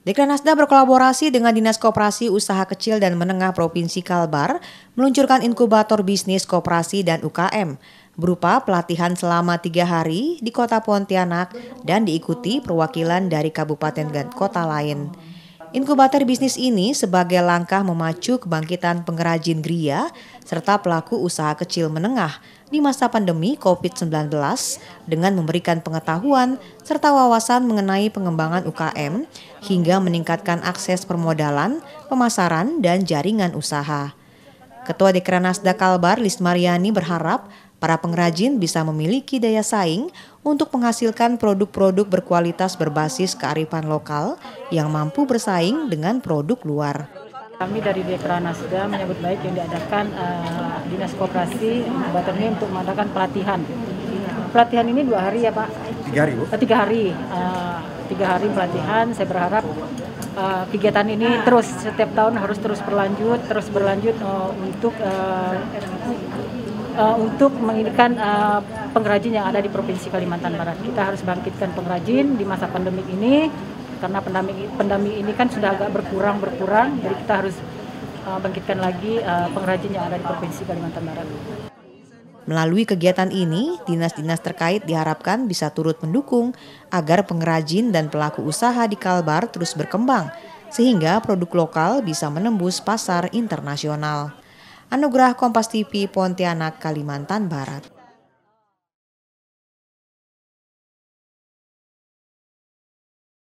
Dekranasda berkolaborasi dengan Dinas Koperasi Usaha Kecil dan Menengah Provinsi Kalbar meluncurkan inkubator bisnis koperasi dan UKM berupa pelatihan selama tiga hari di kota Pontianak dan diikuti perwakilan dari kabupaten dan kota lain. Inkubator bisnis ini sebagai langkah memacu kebangkitan pengrajin gria serta pelaku usaha kecil menengah di masa pandemi COVID-19 dengan memberikan pengetahuan serta wawasan mengenai pengembangan UKM hingga meningkatkan akses permodalan, pemasaran, dan jaringan usaha. Ketua Dekranasda Kalbar Lismariani berharap para pengrajin bisa memiliki daya saing untuk menghasilkan produk-produk berkualitas berbasis kearifan lokal yang mampu bersaing dengan produk luar. Kami dari Dekranasda menyambut baik yang diadakan uh, Dinas Koperasi Batam ini untuk mengadakan pelatihan. Pelatihan ini dua hari ya Pak? Tiga hari Bu? Uh, tiga hari. Uh, tiga hari pelatihan. Saya berharap uh, kegiatan ini terus setiap tahun harus terus berlanjut, terus berlanjut uh, untuk uh, uh, untuk menginginkan uh, pengrajin yang ada di Provinsi Kalimantan Barat. Kita harus bangkitkan pengrajin di masa pandemi ini karena pandemi pandemi ini kan sudah agak berkurang berkurang, jadi kita harus uh, bangkitkan lagi uh, pengrajin yang ada di Provinsi Kalimantan Barat. Melalui kegiatan ini, dinas-dinas terkait diharapkan bisa turut mendukung agar pengrajin dan pelaku usaha di Kalbar terus berkembang, sehingga produk lokal bisa menembus pasar internasional. Anugerah Kompas TV Pontianak, Kalimantan Barat.